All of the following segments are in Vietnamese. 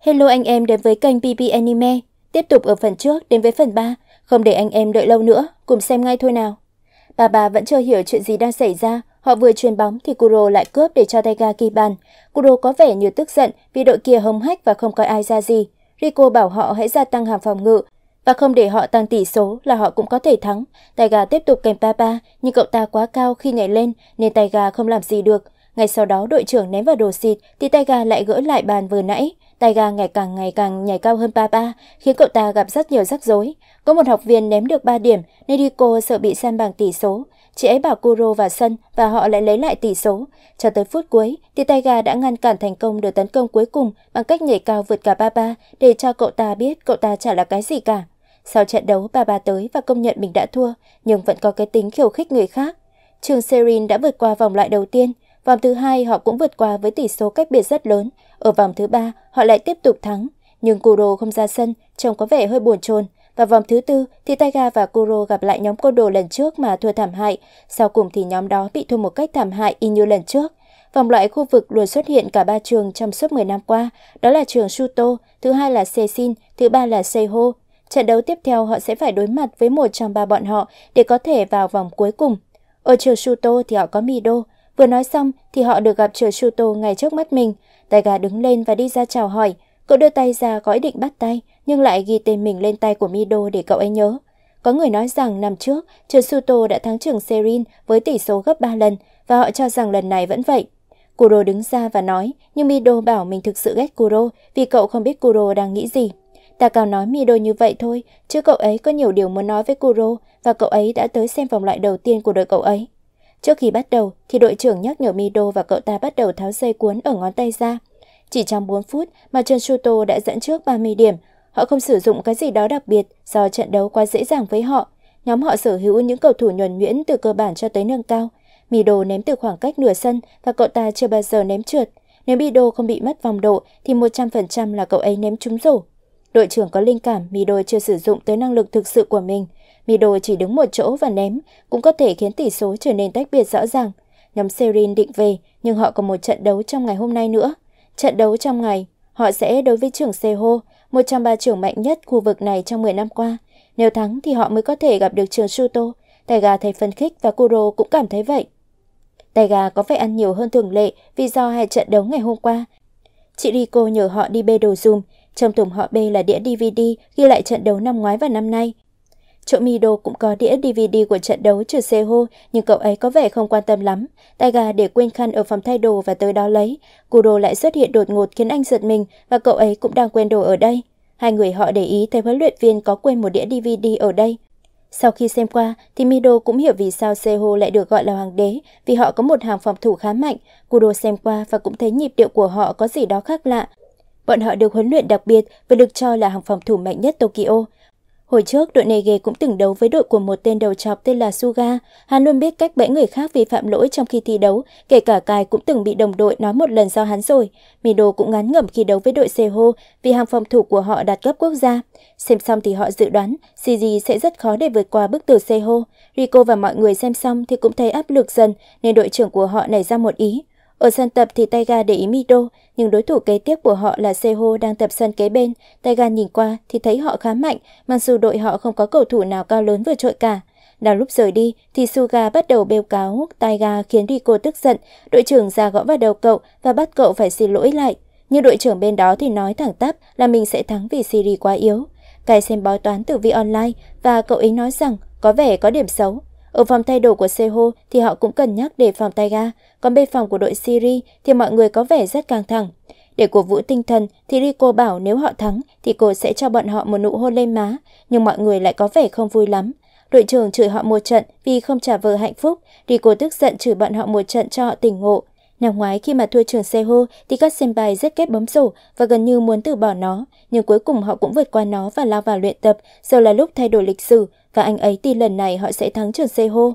Hello anh em đến với kênh PP Anime. Tiếp tục ở phần trước đến với phần 3, không để anh em đợi lâu nữa, cùng xem ngay thôi nào. Bà bà vẫn chưa hiểu chuyện gì đang xảy ra, họ vừa truyền bóng thì Kuro lại cướp để cho Taiga ghi bàn. Kuro có vẻ như tức giận vì đội kia hống hách và không coi ai ra gì. Rico bảo họ hãy gia tăng hàng phòng ngự và không để họ tăng tỷ số là họ cũng có thể thắng. Taiga tiếp tục kèm Papa, nhưng cậu ta quá cao khi nhảy lên nên Taiga không làm gì được. Ngay sau đó đội trưởng ném vào đồ xịt thì Taiga lại gỡ lại bàn vừa nãy. Taiga ngày càng ngày càng nhảy cao hơn Papa, khiến cậu ta gặp rất nhiều rắc rối. Có một học viên ném được 3 điểm nên sợ bị san bằng tỷ số. Chị ấy bảo Kuro vào sân và họ lại lấy lại tỷ số. Cho tới phút cuối thì Taiga đã ngăn cản thành công đợt tấn công cuối cùng bằng cách nhảy cao vượt cả Papa để cho cậu ta biết cậu ta chả là cái gì cả. Sau trận đấu, Papa tới và công nhận mình đã thua, nhưng vẫn có cái tính khiêu khích người khác. Trường Serin đã vượt qua vòng loại đầu tiên, Vòng thứ hai họ cũng vượt qua với tỷ số cách biệt rất lớn. Ở vòng thứ ba họ lại tiếp tục thắng. Nhưng Kuro không ra sân, trông có vẻ hơi buồn chồn. Và vòng thứ tư thì Taiga và Kuro gặp lại nhóm Kodo lần trước mà thua thảm hại. Sau cùng thì nhóm đó bị thua một cách thảm hại y như lần trước. Vòng loại khu vực luôn xuất hiện cả ba trường trong suốt 10 năm qua, đó là trường Shuto, thứ hai là Seishin thứ ba là Seiho. Trận đấu tiếp theo họ sẽ phải đối mặt với một trong ba bọn họ để có thể vào vòng cuối cùng. Ở trường Shuto thì họ có Mido, Vừa nói xong thì họ được gặp Trời Shuto ngay trước mắt mình. Tài gà đứng lên và đi ra chào hỏi. Cậu đưa tay ra có ý định bắt tay, nhưng lại ghi tên mình lên tay của Mido để cậu ấy nhớ. Có người nói rằng năm trước, Trời Shuto đã thắng trường Serin với tỷ số gấp 3 lần và họ cho rằng lần này vẫn vậy. Kuro đứng ra và nói, nhưng Mido bảo mình thực sự ghét Kuro vì cậu không biết Kuro đang nghĩ gì. Takao nói Mido như vậy thôi, chứ cậu ấy có nhiều điều muốn nói với Kuro và cậu ấy đã tới xem vòng loại đầu tiên của đội cậu ấy. Trước khi bắt đầu, thì đội trưởng nhắc nhở Mido và cậu ta bắt đầu tháo dây cuốn ở ngón tay ra. Chỉ trong 4 phút mà Trần Shuto đã dẫn trước 30 điểm. Họ không sử dụng cái gì đó đặc biệt do trận đấu quá dễ dàng với họ. Nhóm họ sở hữu những cầu thủ nhuần nhuyễn từ cơ bản cho tới nâng cao. Mido ném từ khoảng cách nửa sân và cậu ta chưa bao giờ ném trượt. Nếu Mido không bị mất vòng độ, thì 100% là cậu ấy ném trúng rổ. Đội trưởng có linh cảm Mido chưa sử dụng tới năng lực thực sự của mình. Mido chỉ đứng một chỗ và ném, cũng có thể khiến tỷ số trở nên tách biệt rõ ràng. Nhóm Serin định về, nhưng họ còn một trận đấu trong ngày hôm nay nữa. Trận đấu trong ngày, họ sẽ đối với trưởng Seho, một trong ba trưởng mạnh nhất khu vực này trong 10 năm qua. Nếu thắng thì họ mới có thể gặp được trường Shuto. Taiga thấy phấn khích và Kuro cũng cảm thấy vậy. Taiga có vẻ ăn nhiều hơn thường lệ vì do hai trận đấu ngày hôm qua. Chị Rico nhờ họ đi bê đồ dùm, trong thùng họ bê là đĩa DVD ghi lại trận đấu năm ngoái và năm nay. Chỗ Mido cũng có đĩa DVD của trận đấu trừ Seho, nhưng cậu ấy có vẻ không quan tâm lắm. Taiga để quên khăn ở phòng thay đồ và tới đó lấy. Kuro lại xuất hiện đột ngột khiến anh giật mình và cậu ấy cũng đang quên đồ ở đây. Hai người họ để ý thấy huấn luyện viên có quên một đĩa DVD ở đây. Sau khi xem qua thì Mido cũng hiểu vì sao Seho lại được gọi là hoàng đế, vì họ có một hàng phòng thủ khá mạnh. Kuro xem qua và cũng thấy nhịp điệu của họ có gì đó khác lạ. Bọn họ được huấn luyện đặc biệt và được cho là hàng phòng thủ mạnh nhất Tokyo. Hồi trước, đội Nege cũng từng đấu với đội của một tên đầu chọc tên là Suga. Hắn luôn biết cách bẫy người khác vi phạm lỗi trong khi thi đấu, kể cả Kai cũng từng bị đồng đội nói một lần do hắn rồi. Mido cũng ngán ngẩm khi đấu với đội Seho vì hàng phòng thủ của họ đạt cấp quốc gia. Xem xong thì họ dự đoán CG sẽ rất khó để vượt qua bức tường Seho. Rico và mọi người xem xong thì cũng thấy áp lực dần nên đội trưởng của họ nảy ra một ý. Ở sân tập thì Taiga để ý Mido, nhưng đối thủ kế tiếp của họ là Seho đang tập sân kế bên. Taiga nhìn qua thì thấy họ khá mạnh, mặc dù đội họ không có cầu thủ nào cao lớn vượt trội cả. Đang lúc rời đi thì Suga bắt đầu bêu cáo Taiga khiến Rico tức giận. Đội trưởng ra gõ vào đầu cậu và bắt cậu phải xin lỗi lại. Nhưng đội trưởng bên đó thì nói thẳng tắp là mình sẽ thắng vì Siri quá yếu. Cài xem bói toán từ vi online và cậu ấy nói rằng có vẻ có điểm xấu. Ở phòng thay đồ của Seho thì họ cũng cần nhắc để phòng tay ga còn bên phòng của đội Siri thì mọi người có vẻ rất căng thẳng. Để cổ vũ tinh thần thì Rico bảo nếu họ thắng thì cô sẽ cho bọn họ một nụ hôn lên má, nhưng mọi người lại có vẻ không vui lắm. Đội trưởng chửi họ một trận vì không trả vờ hạnh phúc, Rico tức giận chửi bọn họ một trận cho họ tỉnh ngộ. Năm ngoái khi mà thua trường Seho thì các senpai rất kết bấm rổ và gần như muốn từ bỏ nó, nhưng cuối cùng họ cũng vượt qua nó và lao vào luyện tập, giờ là lúc thay đổi lịch sử và anh ấy tin lần này họ sẽ thắng trường Seho.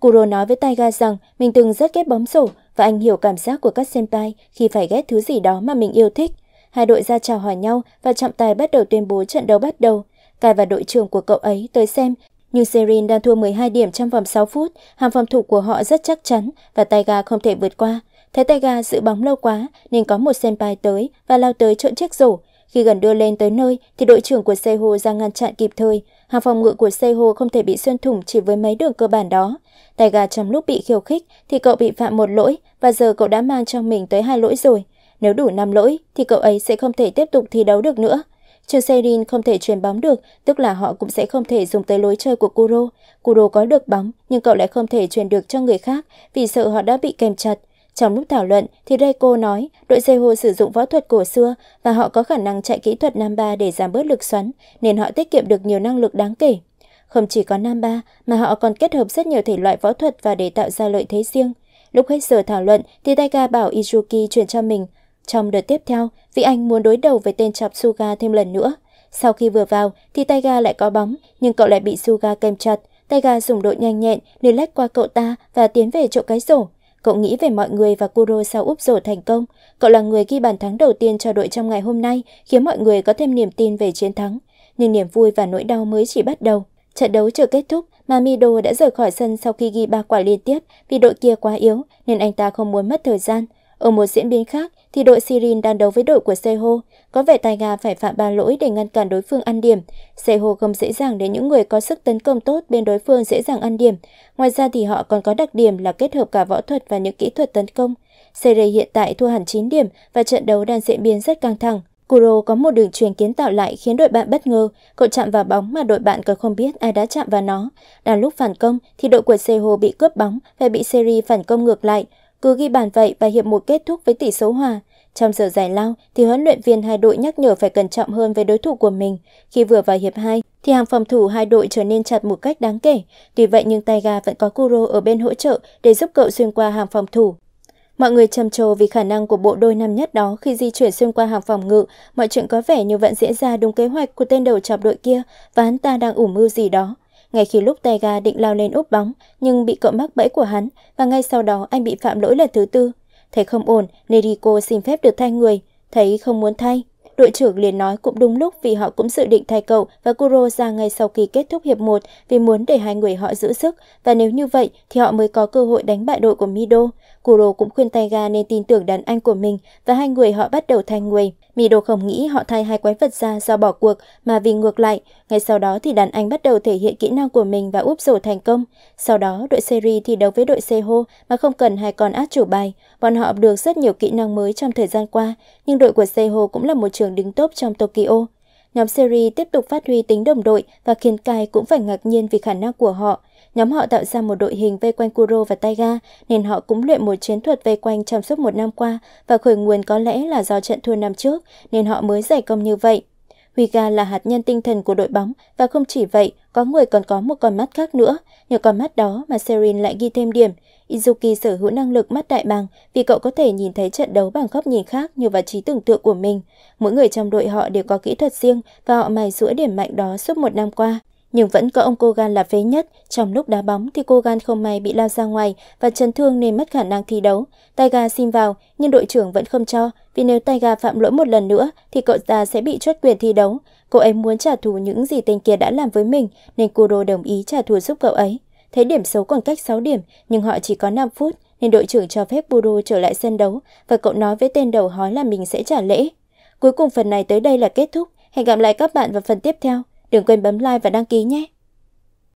Kuro nói với Taiga rằng mình từng rất ghét bóng rổ và anh hiểu cảm giác của các senpai khi phải ghét thứ gì đó mà mình yêu thích. Hai đội ra chào hỏi nhau và trọng tài bắt đầu tuyên bố trận đấu bắt đầu. Kai và đội trưởng của cậu ấy tới xem, nhưng Serin đang thua 12 điểm trong vòng 6 phút, hàng phòng thủ của họ rất chắc chắn và Taiga không thể vượt qua. Thấy Taiga giữ bóng lâu quá nên có một senpai tới và lao tới trộn chiếc rổ. Khi gần đưa lên tới nơi thì đội trưởng của Seho ra ngăn chặn kịp thời. Hàng phòng ngự của Seho không thể bị xuyên thủng chỉ với mấy đường cơ bản đó. Taiga trong lúc bị khiêu khích thì cậu bị phạm một lỗi và giờ cậu đã mang trong mình tới hai lỗi rồi. Nếu đủ 5 lỗi thì cậu ấy sẽ không thể tiếp tục thi đấu được nữa. Trừ Seirin không thể truyền bóng được, tức là họ cũng sẽ không thể dùng tới lối chơi của Kuro. Kuro có được bóng, nhưng cậu lại không thể truyền được cho người khác vì sợ họ đã bị kèm chặt. Trong lúc thảo luận thì Reiko nói đội Seho sử dụng võ thuật cổ xưa và họ có khả năng chạy kỹ thuật Nam Ba để giảm bớt lực xoắn, nên họ tiết kiệm được nhiều năng lực đáng kể. Không chỉ có Nam Ba mà họ còn kết hợp rất nhiều thể loại võ thuật và để tạo ra lợi thế riêng. Lúc hết giờ thảo luận thì Taiga bảo Izuki chuyển cho mình trong đợt tiếp theo, vị anh muốn đối đầu với tên chọc Suga thêm lần nữa. Sau khi vừa vào thì Taiga lại có bóng, nhưng cậu lại bị Suga kèm chặt. Taiga dùng đội nhanh nhẹn để lách qua cậu ta và tiến về chỗ cái rổ. Cậu nghĩ về mọi người và Kuro sau úp rổ thành công. Cậu là người ghi bàn thắng đầu tiên cho đội trong ngày hôm nay, khiến mọi người có thêm niềm tin về chiến thắng. Nhưng niềm vui và nỗi đau mới chỉ bắt đầu. Trận đấu chưa kết thúc, mà Mido đã rời khỏi sân sau khi ghi ba quả liên tiếp vì đội kia quá yếu nên anh ta không muốn mất thời gian. Ở một diễn biến khác, thì đội Sirin đang đấu với đội của Seho. Có vẻ Tài Ga phải phạm ba lỗi để ngăn cản đối phương ăn điểm. Seho không dễ dàng để những người có sức tấn công tốt bên đối phương dễ dàng ăn điểm. Ngoài ra thì họ còn có đặc điểm là kết hợp cả võ thuật và những kỹ thuật tấn công. Sere hiện tại thua hẳn 9 điểm và trận đấu đang diễn biến rất căng thẳng. Kuro có một đường truyền kiến tạo lại khiến đội bạn bất ngờ, cậu chạm vào bóng mà đội bạn còn không biết ai đã chạm vào nó. Đang lúc phản công thì đội của Seho bị cướp bóng và bị Seri phản công ngược lại. Cứ ghi bàn vậy và hiệp một kết thúc với tỷ số hòa. Trong giờ giải lao thì huấn luyện viên hai đội nhắc nhở phải cẩn trọng hơn với đối thủ của mình. Khi vừa vào hiệp 2 thì hàng phòng thủ hai đội trở nên chặt một cách đáng kể. Tuy vậy nhưng Taiga vẫn có Kuro ở bên hỗ trợ để giúp cậu xuyên qua hàng phòng thủ. Mọi người trầm trồ vì khả năng của bộ đôi năm nhất đó khi di chuyển xuyên qua hàng phòng ngự, mọi chuyện có vẻ như vẫn diễn ra đúng kế hoạch của tên đầu chọc đội kia và hắn ta đang ủ mưu gì đó. Ngay khi lúc Taiga định lao lên úp bóng, nhưng bị cậu mắc bẫy của hắn và ngay sau đó anh bị phạm lỗi lần thứ tư. Thấy không ổn, Neriko xin phép được thay người, thấy không muốn thay. Đội trưởng liền nói cũng đúng lúc vì họ cũng dự định thay cậu và Kuro ra ngay sau khi kết thúc hiệp 1 vì muốn để hai người họ giữ sức và nếu như vậy thì họ mới có cơ hội đánh bại đội của Mido. Kuro cũng khuyên Taiga nên tin tưởng đàn anh của mình và hai người họ bắt đầu thay người. Mido không nghĩ họ thay hai quái vật ra do bỏ cuộc mà vì ngược lại. Ngay sau đó thì đàn anh bắt đầu thể hiện kỹ năng của mình và úp rổ thành công. Sau đó đội Seri thi đấu với đội Seho mà không cần hai con át chủ bài. Bọn họ được rất nhiều kỹ năng mới trong thời gian qua, nhưng đội của Seho cũng là một trường đứng top trong Tokyo. Nhóm Seri tiếp tục phát huy tính đồng đội và khiến Kai cũng phải ngạc nhiên vì khả năng của họ. Nhóm họ tạo ra một đội hình vây quanh Kuro và Taiga, nên họ cũng luyện một chiến thuật vây quanh trong suốt một năm qua và khởi nguồn có lẽ là do trận thua năm trước, nên họ mới giải công như vậy. Huiga là hạt nhân tinh thần của đội bóng và không chỉ vậy, có người còn có một con mắt khác nữa. Nhờ con mắt đó mà Serin lại ghi thêm điểm. Izuki sở hữu năng lực mắt đại bàng vì cậu có thể nhìn thấy trận đấu bằng góc nhìn khác như vào trí tưởng tượng của mình. Mỗi người trong đội họ đều có kỹ thuật riêng và họ mài rũa điểm mạnh đó suốt một năm qua. Nhưng vẫn có ông Kogan là phế nhất. Trong lúc đá bóng thì Kogan không may bị lao ra ngoài và chấn thương nên mất khả năng thi đấu. Taiga xin vào, nhưng đội trưởng vẫn không cho, vì nếu Taiga phạm lỗi một lần nữa thì cậu ta sẽ bị chốt quyền thi đấu. Cô ấy muốn trả thù những gì tên kia đã làm với mình, nên Kuro đồng ý trả thù giúp cậu ấy. Thấy điểm số còn cách 6 điểm, nhưng họ chỉ có 5 phút, nên đội trưởng cho phép buru trở lại sân đấu và cậu nói với tên đầu hói là mình sẽ trả lễ. Cuối cùng phần này tới đây là kết thúc. Hẹn gặp lại các bạn vào phần tiếp theo. Đừng quên bấm like và đăng ký nhé!